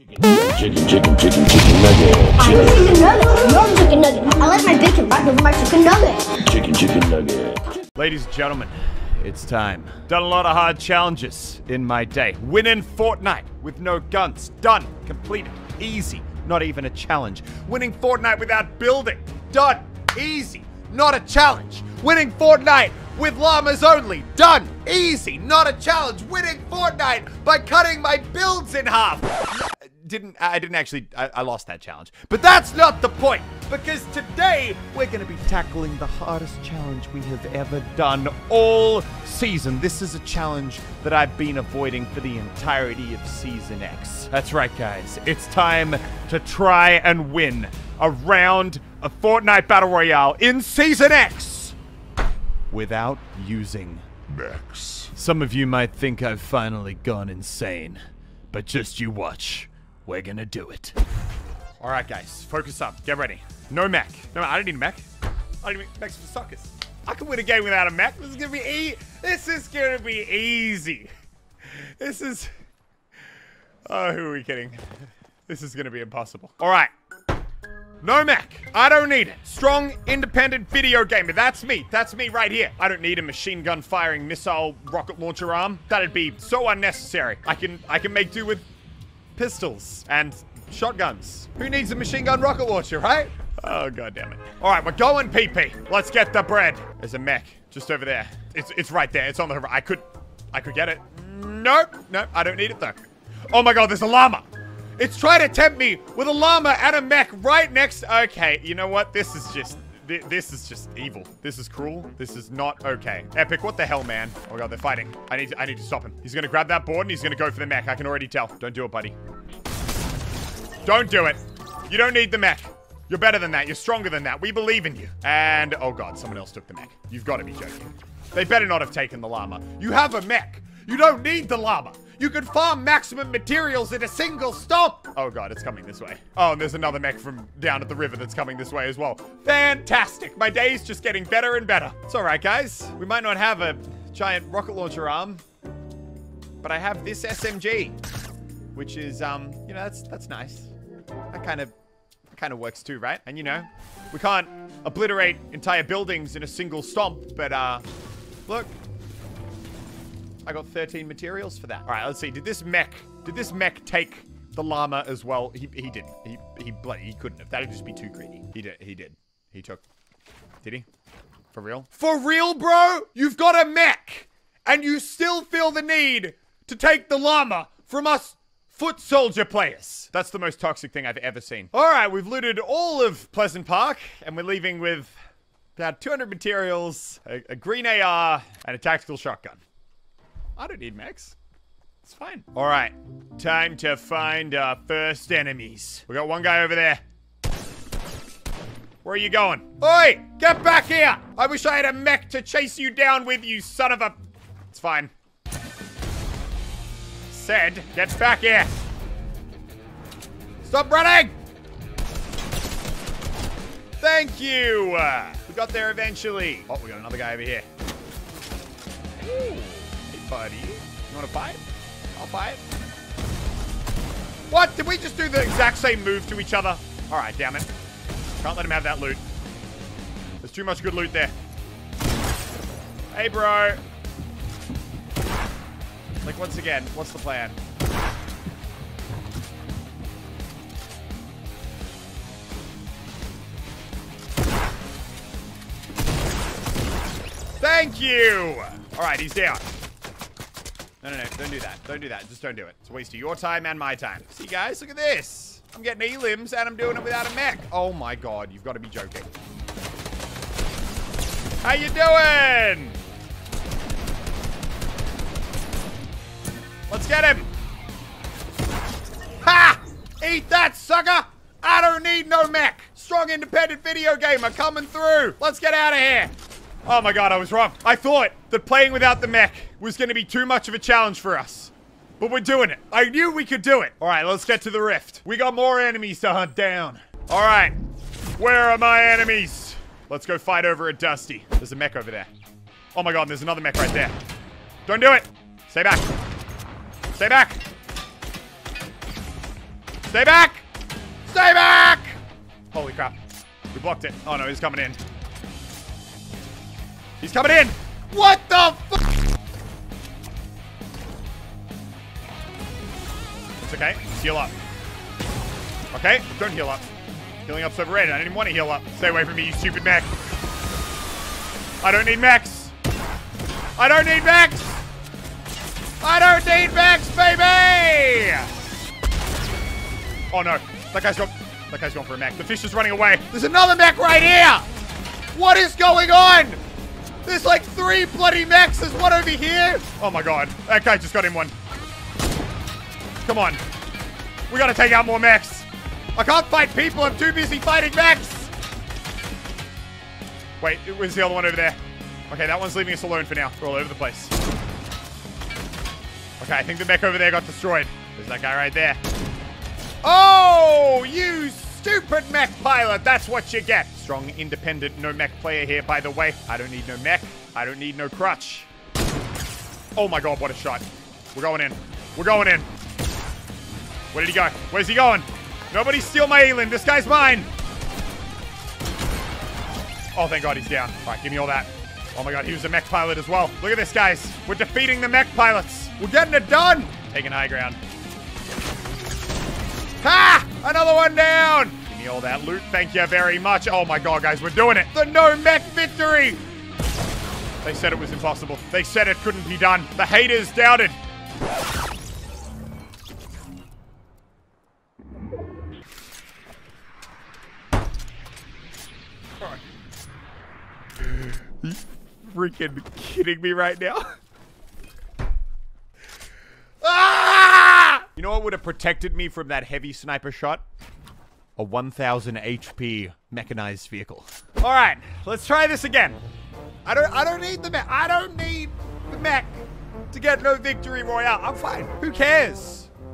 Chicken, chicken, chicken, chicken nugget. I'm chicken nugget. You're chicken nugget. I like my bacon right over my chicken nugget. Chicken, chicken nugget. Ladies and gentlemen, it's time. Done a lot of hard challenges in my day. Winning Fortnite with no guns. Done. Completed. Easy. Not even a challenge. Winning Fortnite without building. Done. Easy. Not a challenge. Winning Fortnite with llamas only. Done. Easy. Not a challenge. Winning Fortnite by cutting my builds in half. Didn't I didn't actually I, I lost that challenge. But that's not the point because today we're going to be tackling the hardest challenge we have ever done all season. This is a challenge that I've been avoiding for the entirety of season X. That's right guys. It's time to try and win a round of Fortnite Battle Royale in season X without using mechs. some of you might think I've finally gone insane, but just you watch. We're gonna do it. All right, guys, focus up. Get ready. No mech. No, I don't need a mech. I don't need mechs for suckers. I can win a game without a mech. This is gonna be e. This is gonna be easy. This is. Oh, who are we kidding? This is gonna be impossible. All right. No mech. I don't need it. Strong, independent video gamer. That's me. That's me right here. I don't need a machine gun firing missile rocket launcher arm. That'd be so unnecessary. I can I can make do with pistols and shotguns. Who needs a machine gun rocket launcher, right? Oh god damn it. All right, we're going PP. Let's get the bread. There's a mech just over there. It's it's right there. It's on the horizon. I could I could get it. Nope. Nope. I don't need it though. Oh my god, there's a llama. It's trying to tempt me with a llama and a mech right next. Okay, you know what? This is just. Thi- This is just evil. This is cruel. This is not okay. Epic, what the hell, man? Oh god, they're fighting. I need to, I need to stop him. He's gonna grab that board and he's gonna go for the mech. I can already tell. Don't do it, buddy. Don't do it. You don't need the mech. You're better than that. You're stronger than that. We believe in you. And oh god, someone else took the mech. You've got to be joking. They better not have taken the llama. You have a mech. You don't need the llama. You can farm maximum materials in a single stop. Oh god, it's coming this way. Oh, and there's another mech from down at the river that's coming this way as well. Fantastic. My day's just getting better and better. It's all right, guys. We might not have a giant rocket launcher arm, but I have this SMG, which is um, you know, that's that's nice. That kind of kind of works too, right? And you know, we can't obliterate entire buildings in a single stomp, but uh, look, I got 13 materials for that. All right, let's see. Did this mech, did this mech take the llama as well? He, he didn't. He, he, bloody, he couldn't have. That'd just be too greedy. He did. He did. He took. Did he? For real? For real, bro? You've got a mech, and you still feel the need to take the llama from us foot soldier players. That's the most toxic thing I've ever seen. All right, we've looted all of Pleasant Park, and we're leaving with about 200 materials, a, a green AR, and a tactical shotgun. I don't need mechs. It's fine. All right, time to find our first enemies. We got one guy over there. Where are you going? Oi! Get back here! I wish I had a mech to chase you down with, you son of a... It's fine. Said, get back here! Stop running! Thank you! Uh, we got there eventually. Oh, we got another guy over here. Ooh. Buddy. You want to fight? I'll fight. What? Did we just do the exact same move to each other? All right, damn it. Can't let him have that loot. There's too much good loot there. Hey, bro. Like, once again, what's the plan? Thank you! All right, he's down. No, no, no, don't do that. Don't do that. Just don't do it. It's a waste of your time and my time. See, guys, look at this. I'm getting elims and I'm doing it without a mech. Oh my god, you've got to be joking. How you doing? Let's get him. Ha! Eat that, sucker! I don't need no mech. Strong independent video gamer coming through. Let's get out of here. Oh my god, I was wrong. I thought that playing without the mech was going to be too much of a challenge for us. But we're doing it. I knew we could do it. All right, let's get to the rift. We got more enemies to hunt down. All right. Where are my enemies? Let's go fight over at Dusty. There's a mech over there. Oh my god, there's another mech right there. Don't do it. Stay back. Stay back. Stay back! Stay back! Holy crap. We blocked it. Oh no, he's coming in. He's coming in! What the fuck? Okay. Heal up. Okay, don't heal up. Healing up's overrated. I don't even want to heal up. Stay away from me, you stupid mech. I don't need mechs. I don't need mechs. I don't need mechs, baby! Oh no. That guy's gone. That guy's gone for a mech. The fish is running away. There's another mech right here! What is going on? There's like three bloody mechs. There's one over here. Oh my god. That guy just got in one. Come on. We gotta take out more mechs. I can't fight people. I'm too busy fighting mechs. Wait, where's the other one over there? Okay, that one's leaving us alone for now. We're all over the place. Okay, I think the mech over there got destroyed. There's that guy right there. Oh, you stupid mech pilot. That's what you get. Strong, independent, no mech player here, by the way. I don't need no mech. I don't need no crutch. Oh my god, what a shot. We're going in. We're going in. Where did he go? Where's he going? Nobody steal my elim. This guy's mine. Oh, thank God he's down. All right, give me all that. Oh my God, he was a mech pilot as well. Look at this, guys. We're defeating the mech pilots. We're getting it done. Taking high ground. Ha! Another one down. Give me all that loot. Thank you very much. Oh my God, guys, we're doing it. The no mech victory. They said it was impossible. They said it couldn't be done. The haters doubted. You freaking kidding me right now? ah! You know what would have protected me from that heavy sniper shot? A 1000 HP mechanized vehicle. All right, let's try this again. I don't I don't need the mech. I don't need the mech to get no victory royale. I'm fine. Who cares?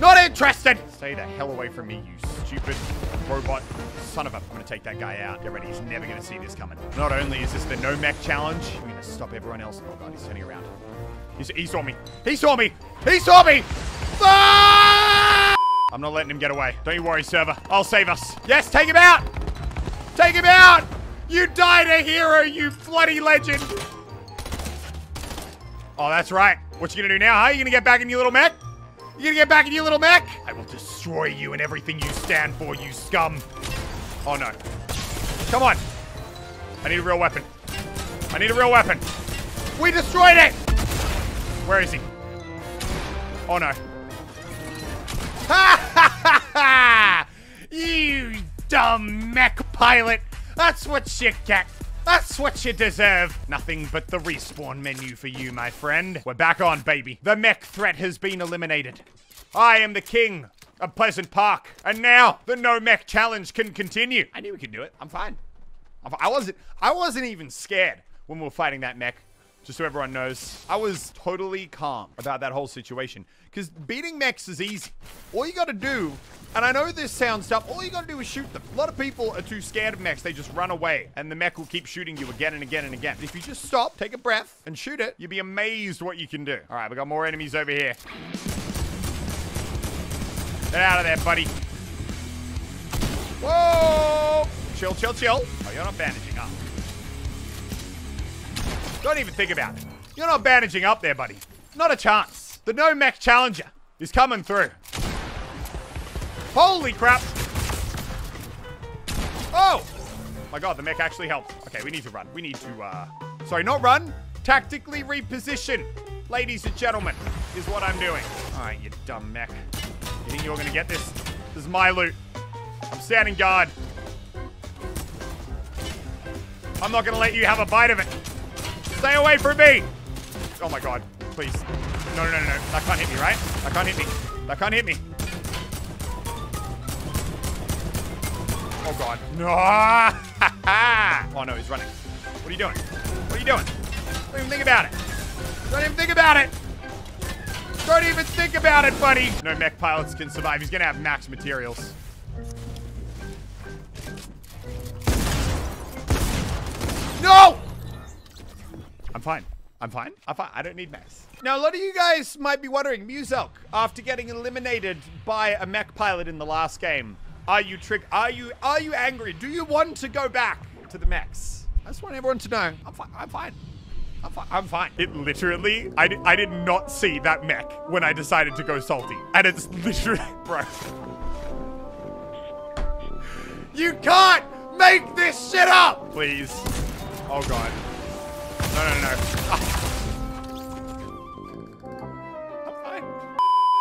Not interested. Stay the hell away from me, you stupid robot son of a... I'm to take that guy out. Get ready. He's never going to see this coming. Not only is this the no mech challenge, I'm to stop everyone else. Oh, God, he's turning around. He's, he saw me. He saw me. He saw me. Ah! I'm not letting him get away. Don't you worry, server. I'll save us. Yes, take him out. Take him out. You died a hero, you bloody legend. Oh, that's right. What you gonna do now, huh? You gonna get back in your little mech? You gonna get back in your little mech? I will destroy you and everything you stand for, you scum. Oh no. Come on. I need a real weapon. I need a real weapon. We destroyed it! Where is he? Oh no. Ha ha ha ha! You dumb mech pilot! That's what you get! That's what you deserve. Nothing but the respawn menu for you, my friend. We're back on, baby. The mech threat has been eliminated. I am the king of Pleasant Park. And now the no mech challenge can continue. I knew we could do it. I'm fine. I'm fi- I wasn't I wasn't even scared when we were fighting that mech. Just so everyone knows, I was totally calm about that whole situation. Because beating mechs is easy. All you gotta do, and I know this sounds tough, all you gotta do is shoot them. A lot of people are too scared of mechs, they just run away, and the mech will keep shooting you again and again and again. If you just stop, take a breath, and shoot it, you'll be amazed what you can do. All right, we got more enemies over here. Get out of there, buddy. Whoa! Chill, chill, chill. Oh, you're not bandaging up. Don't even think about it. You're not bandaging up there, buddy. Not a chance. The no mech challenger is coming through. Holy crap. Oh! My god, the mech actually helped. Okay, we need to run. We need to, uh... Sorry, not run. Tactically reposition. Ladies and gentlemen, is what I'm doing. Alright, you dumb mech. You think you're gonna get this? This is my loot. I'm standing guard. I'm not gonna let you have a bite of it. Stay away from me! Oh my god, please. No, no, no, no. That can't hit me, right? That can't hit me. That can't hit me. Oh god. No! oh no, he's running. What are you doing? What are you doing? Don't even think about it. Don't even think about it. Don't even think about it, buddy. No mech pilots can survive. He's gonna have max materials. No! I'm fine. I'm fine. I'm fine. I don't need mechs. Now, a lot of you guys might be wondering, Muselk, after getting eliminated by a mech pilot in the last game, are you trick? Are you are you angry? Do you want to go back to the mechs? I just want everyone to know. I'm fine. I'm fine. I'm fine. I'm fine. It literally, I, I did not see that mech when I decided to go salty. And it's literally, bro. You can't make this shit up! Please. Oh, God. No, no, no. Ah. I'm fine.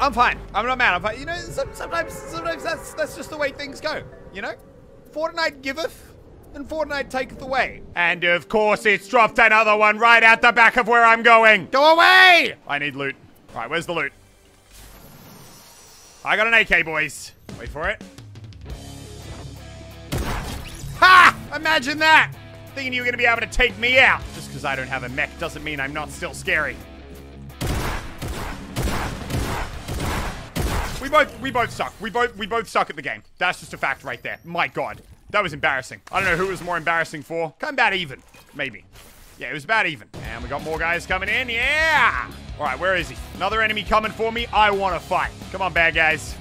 I'm fine. I'm not mad. I'm fine. You know, sometimes, sometimes that's that's just the way things go. You know, Fortnite giveth, and Fortnite taketh away. And of course, it's dropped another one right at the back of where I'm going. Go away! I need loot. All right, where's the loot? I got an AK, boys. Wait for it. Ha! Imagine that! Thinking you were gonna be able to take me out. Just because I don't have a mech doesn't mean I'm not still scary. We both we both suck. We both we both suck at the game. That's just a fact right there. My god. That was embarrassing. I don't know who was more embarrassing for. Come about even. Maybe. Yeah, it was about even. And we got more guys coming in. Yeah! Alright, where is he? Another enemy coming for me. I want to fight. Come on, bad guys.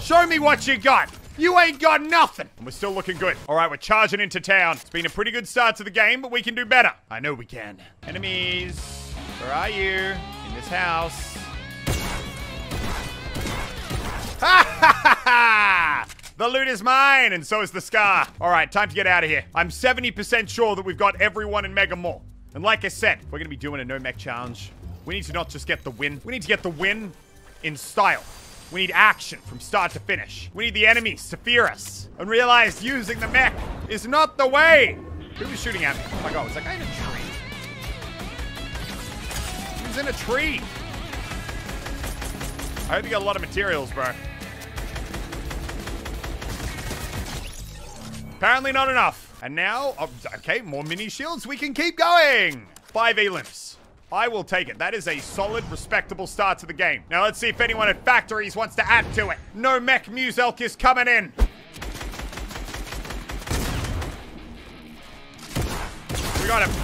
Show me what you got. You ain't got nothing. And we're still looking good. All right, we're charging into town. It's been a pretty good start to the game, but we can do better. I know we can. Enemies, where are you? In this house. Ha ha ha! The loot is mine, and so is the scar. All right, time to get out of here. I'm 70% sure that we've got everyone in Mega Mall. And like I said, we're going to be doing a no mech challenge. We need to not just get the win. We need to get the win in style. We need action from start to finish. We need the enemies to fear us and realize using the mech is not the way. Who was shooting at me? Oh my god, was that guy in a tree? He was in a tree. I hope you got a lot of materials, bro. Apparently not enough. And now, oh, okay, more mini shields. We can keep going. Five elims. I will take it. That is a solid, respectable start to the game. Now let's see if anyone at Factories wants to add to it. No Mech Muselk is coming in. We got him.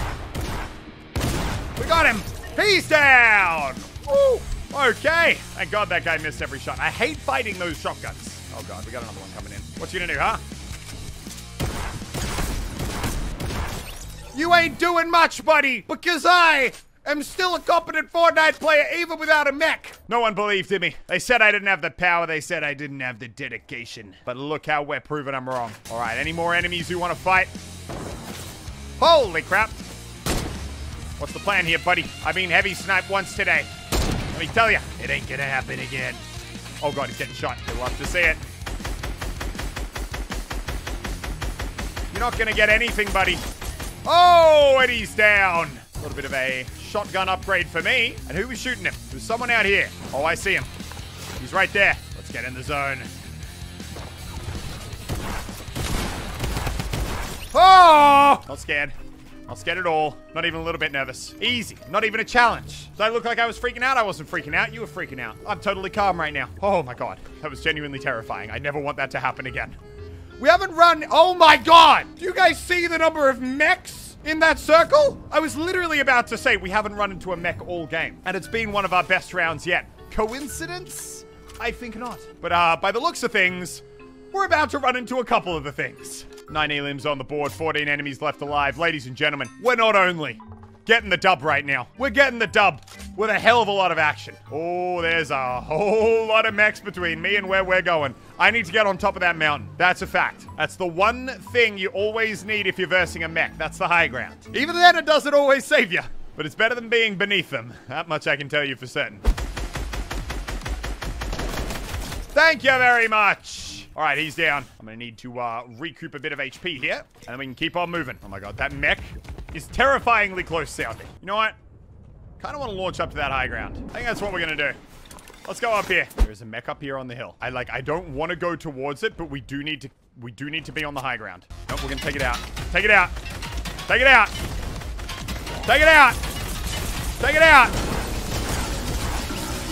We got him. He's down. Woo. Okay. Thank God that guy missed every shot. I hate fighting those shotguns. Oh God, we got another one coming in. What you gonna do, huh? You ain't doing much, buddy, because I am still a competent Fortnite player even without a mech. No one believed in me. They said I didn't have the power. They said I didn't have the dedication. But look how we're proving I'm wrong. All right, any more enemies you want to fight? Holy crap. What's the plan here, buddy? I've been heavy sniped once today. Let me tell you, it ain't gonna happen again. Oh god, he's getting shot. You'll love to see it. You're not gonna get anything, buddy. Oh, and he's down. A little bit of a shotgun upgrade for me. And who was shooting him? There's someone out here. Oh, I see him. He's right there. Let's get in the zone. Oh! Not scared. Not scared at all. Not even a little bit nervous. Easy. Not even a challenge. Did I look like I was freaking out? I wasn't freaking out. You were freaking out. I'm totally calm right now. Oh my god. That was genuinely terrifying. I never want that to happen again. We haven't run. Oh my god! Do you guys see the number of mechs in that circle? I was literally about to say we haven't run into a mech all game, and it's been one of our best rounds yet. Coincidence? I think not. But uh, by the looks of things, we're about to run into a couple of the things. Nine elims on the board, 14 enemies left alive. Ladies and gentlemen, we're not only getting the dub right now, we're getting the dub with a hell of a lot of action. Oh, there's a whole lot of mechs between me and where we're going. I need to get on top of that mountain. That's a fact. That's the one thing you always need if you're versing a mech. That's the high ground. Even then, it doesn't always save you. But it's better than being beneath them. That much I can tell you for certain. Thank you very much. All right, he's down. I'm gonna need to uh, recoup a bit of HP here, and we can keep on moving. Oh my god, that mech is terrifyingly close sounding. You know what? Kind of want to launch up to that high ground. I think that's what we're gonna do. Let's go up here. There's a mech up here on the hill. I like, I don't want to go towards it, but we do need to, we do need to be on the high ground. Nope, we're gonna take it out. Take it out. Take it out. Take it out. Take it out.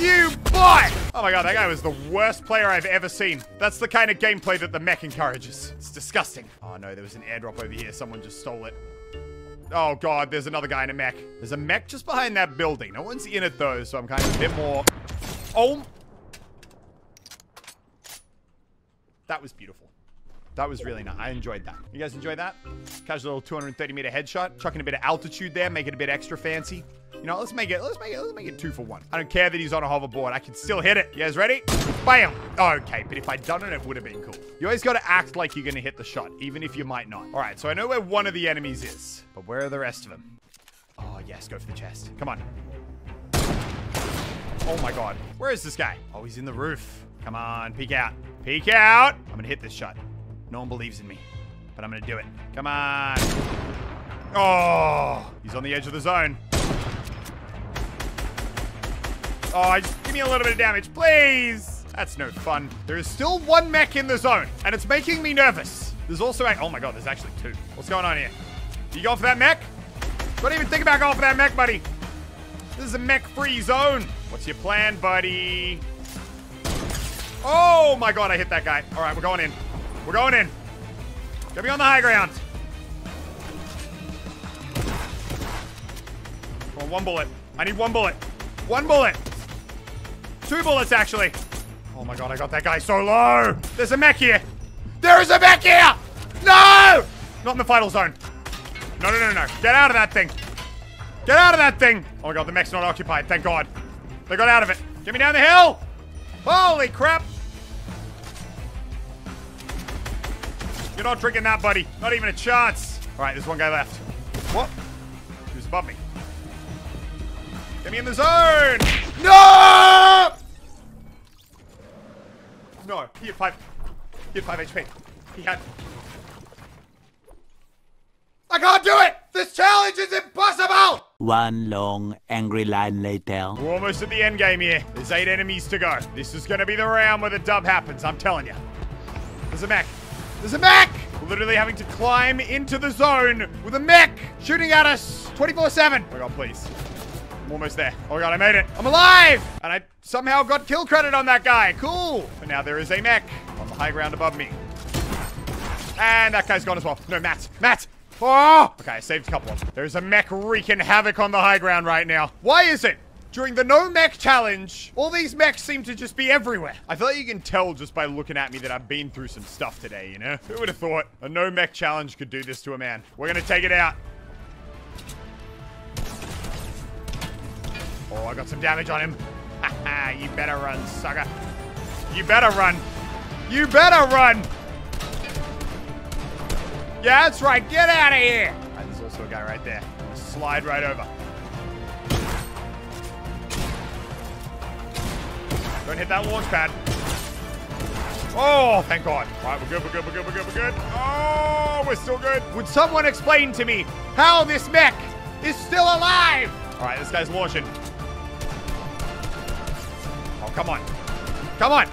You boy! Oh my god, that guy was the worst player I've ever seen. That's the kind of gameplay that the mech encourages. It's disgusting. Oh no, there was an airdrop over here. Someone just stole it. Oh god, there's another guy in a mech. There's a mech just behind that building. No one's in it though, so I'm kind of a bit more... Oh! That was beautiful. That was really nice. I enjoyed that. You guys enjoy that? Casual little 230 meter headshot. Chucking a bit of altitude there, make it a bit extra fancy. You know, let's make it, let's make it, let's make it two for one. I don't care that he's on a hoverboard. I can still hit it. You guys ready? Bam! Okay, but if I'd done it, it would have been cool. You always got to act like you're going to hit the shot, even if you might not. All right, so I know where one of the enemies is, but where are the rest of them? Oh, yes, go for the chest. Come on. Oh my god. Where is this guy? Oh, he's in the roof. Come on, peek out. Peek out! I'm gonna hit this shot. No one believes in me, but I'm gonna do it. Come on. Oh, he's on the edge of the zone. Oh, just give me a little bit of damage, please. That's no fun. There is still one mech in the zone, and it's making me nervous. There's also a- oh my god, there's actually two. What's going on here? You going for that mech? Don't even think about going for that mech, buddy. This is a mech-free zone. What's your plan, buddy? Oh my god, I hit that guy. All right, we're going in. We're going in. Get me on the high ground. One bullet. I need one bullet. One bullet. Two bullets, actually. Oh my god, I got that guy so low. There's a mech here. There is a mech here. No! Not in the final zone. No, no, no, no. Get out of that thing. Get out of that thing. Oh my god, the mech's not occupied. Thank god. They got out of it. Get me down the hill. Holy crap. You're not drinking that, buddy. Not even a chance. All right, there's one guy left. What? Who's above me? Get me in the zone! No! No, he had five. He had five HP. He had. I can't do it! This challenge is impossible! One long, angry line later. We're almost at the end game here. There's eight enemies to go. This is gonna be the round where the dub happens, I'm telling you. There's a mech. There's a mech! We're literally having to climb into the zone with a mech shooting at us 24-7. Oh my god, please. I'm almost there. Oh god, I made it. I'm alive! And I somehow got kill credit on that guy. Cool. But now there is a mech on the high ground above me. And that guy's gone as well. No, Matt. Matt! Oh! Okay, I saved a couple of them. There's a mech wreaking havoc on the high ground right now. Why is it? During the no mech challenge, all these mechs seem to just be everywhere. I feel like you can tell just by looking at me that I've been through some stuff today, you know? Who would have thought a no mech challenge could do this to a man? We're gonna take it out. Oh, I got some damage on him. You better run, sucker. You better run. You better run. Yeah, that's right. Get out of here. Right, there's also a guy right there. Slide right over. Don't hit that launch pad. Oh, thank God. All right, we're good, we're good, we're good, we're good, we're good. Oh, we're still good. Would someone explain to me how this mech is still alive? All right, this guy's launching. Come on. Come on.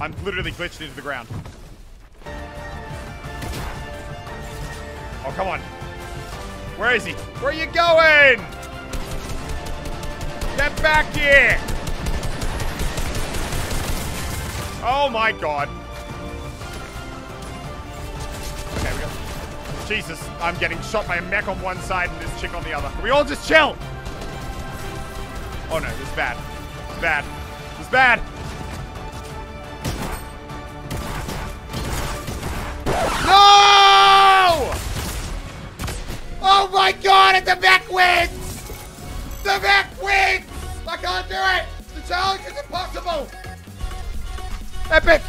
I'm literally glitched into the ground. Oh, come on. Where is he? Where are you going? Get back here! Oh my god. Okay, we go. Jesus, I'm getting shot by a mech on one side and this chick on the other. Can we all just chill? Oh no, this is bad. This is bad. This is bad. No! Oh my god, and the mech wins! The mech wins! I can't do it! The challenge is impossible! Epic!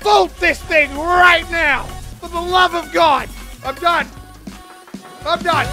Vote this thing right now! For the love of God! I'm done! I'm done!